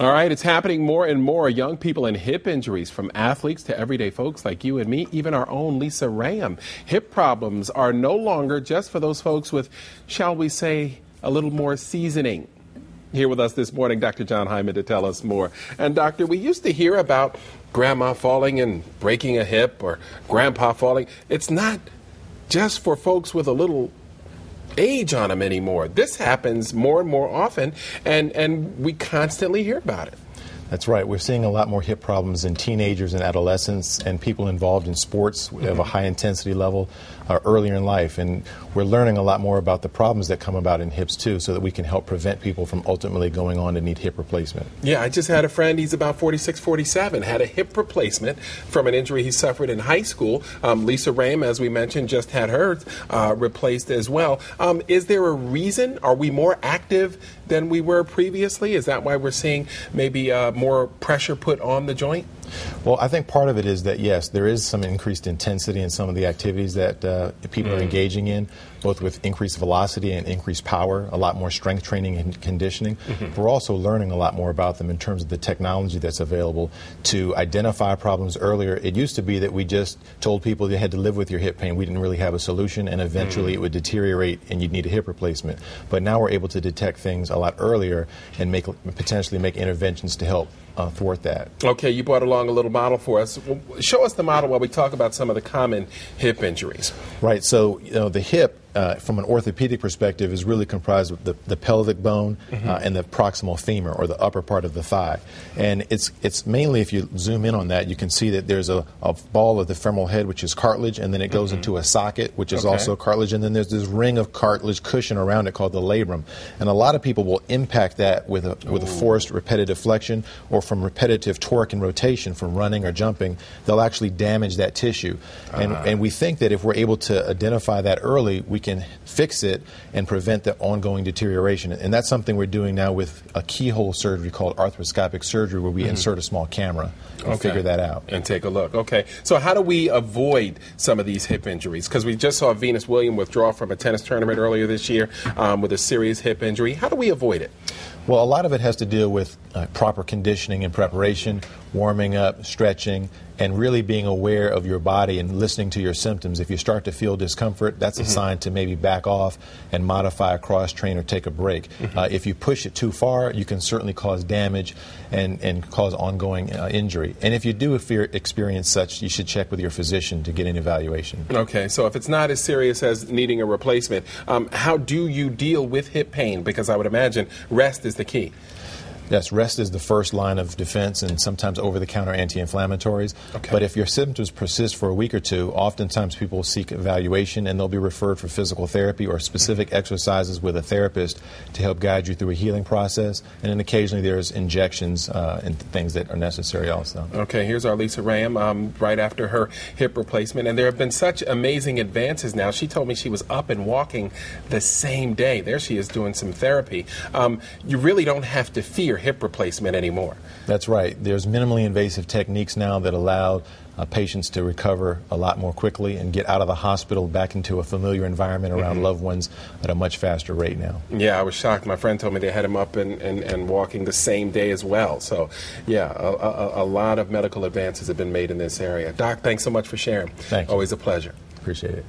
All right, it's happening more and more. Young people and hip injuries, from athletes to everyday folks like you and me, even our own Lisa Rayam. Hip problems are no longer just for those folks with, shall we say, a little more seasoning. Here with us this morning, Dr. Jon Hyman to tell us more. And, Doctor, we used to hear about grandma falling and breaking a hip or grandpa falling. It's not just for folks with a little age on them anymore. This happens more and more often, and, and we constantly hear about it. That's right. We're seeing a lot more hip problems in teenagers and adolescents and people involved in sports mm-hmm. of a high intensity level uh, earlier in life. And we're learning a lot more about the problems that come about in hips too, so that we can help prevent people from ultimately going on to need hip replacement. Yeah, I just had a friend, he's about 46, 47, had a hip replacement from an injury he suffered in high school. Um, Lisa Rayam, as we mentioned, just had hers uh, replaced as well. Um, is there a reason? Are we more active than we were previously? Is that why we're seeing maybe uh, more pressure put on the joint? Well, I think part of it is that, yes, there is some increased intensity in some of the activities that uh, people mm. are engaging in, both with increased velocity and increased power, a lot more strength training and conditioning. Mm-hmm. We're also learning a lot more about them in terms of the technology that's available to identify problems earlier. It used to be that we just told people they had to live with your hip pain. We didn't really have a solution, and eventually mm. it would deteriorate and you'd need a hip replacement. But now we're able to detect things a lot earlier and make potentially make interventions to help uh, thwart that. Okay, you brought along a little model for us. Show us the model while we talk about some of the common hip injuries. Right. So, you know, the hip uh, from an orthopedic perspective, is really comprised of the, the pelvic bone mm-hmm. uh, and the proximal femur, or the upper part of the thigh. And it's it's mainly, if you zoom in on that, you can see that there's a, a ball of the femoral head, which is cartilage, and then it goes mm-hmm. into a socket, which is okay. also cartilage, and then there's this ring of cartilage cushion around it called the labrum. And a lot of people will impact that with a with Ooh. a forced repetitive flexion or from repetitive torque and rotation from running or jumping. They'll actually damage that tissue. Uh-huh. And and we think that if we're able to identify that early, we can fix it and prevent the ongoing deterioration. And that's something we're doing now with a keyhole surgery called arthroscopic surgery, where we mm-hmm. insert a small camera and okay. figure that out. And take a look. Okay. So, how do we avoid some of these hip injuries? Because we just saw Venus Williams withdraw from a tennis tournament earlier this year um, with a serious hip injury. How do we avoid it? Well, a lot of it has to deal with uh, proper conditioning and preparation, warming up, stretching, and really being aware of your body and listening to your symptoms. If you start to feel discomfort, that's mm-hmm. a sign to maybe back off and modify a cross train or take a break. Mm-hmm. Uh, if you push it too far, you can certainly cause damage and, and cause ongoing uh, injury. And if you do experience such, you should check with your physician to get an evaluation. Okay, so if it's not as serious as needing a replacement, um, how do you deal with hip pain? Because I would imagine rest is the key. Yes, rest is the first line of defense and sometimes over the counter anti inflammatories. Okay. But if your symptoms persist for a week or two, oftentimes people will seek evaluation and they'll be referred for physical therapy or specific exercises with a therapist to help guide you through a healing process. And then occasionally there's injections uh, and things that are necessary also. Okay, here's our Lisa Rayam um, right after her hip replacement. And there have been such amazing advances now. She told me she was up and walking the same day. There she is doing some therapy. Um, you really don't have to fear hip replacement anymore. That's right. There's minimally invasive techniques now that allow uh, patients to recover a lot more quickly and get out of the hospital back into a familiar environment around mm-hmm. loved ones at a much faster rate now. Yeah, I was shocked. My friend told me they had him up and, and, and walking the same day as well. So, yeah, a, a, a lot of medical advances have been made in this area. Doc, thanks so much for sharing. Thanks. Always a pleasure. Appreciate it.